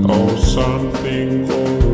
or something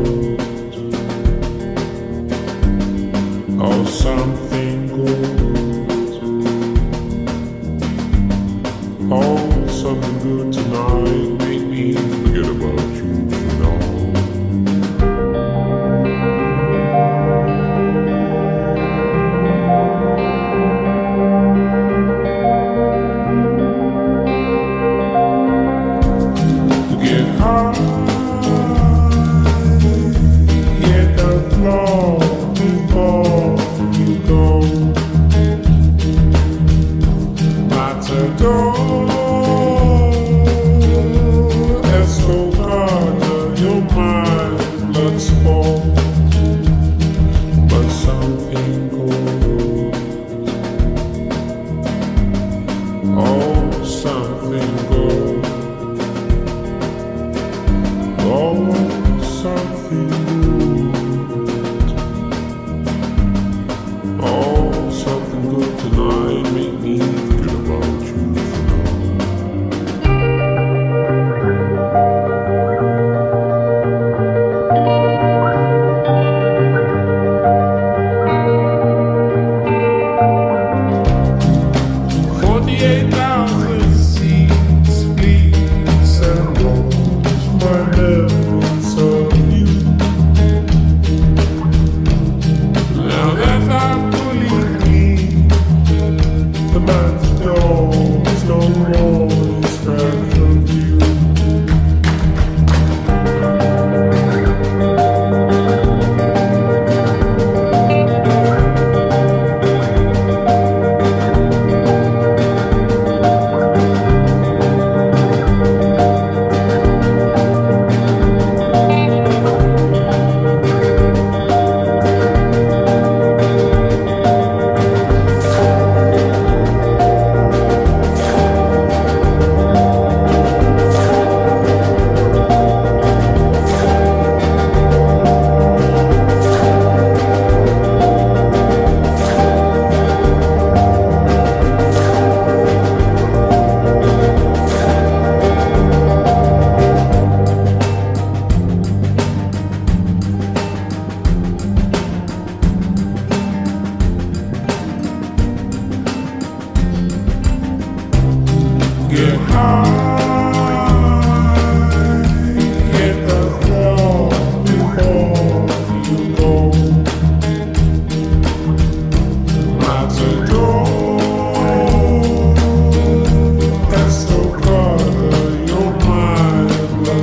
Don't.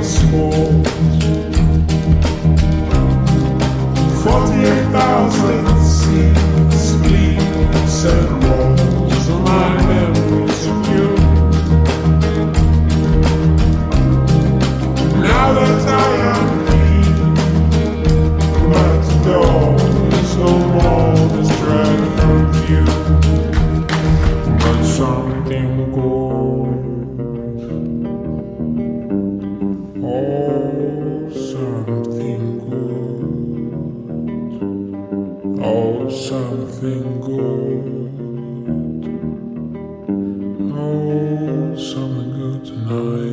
small. something good. Oh, something good. Oh, something good tonight.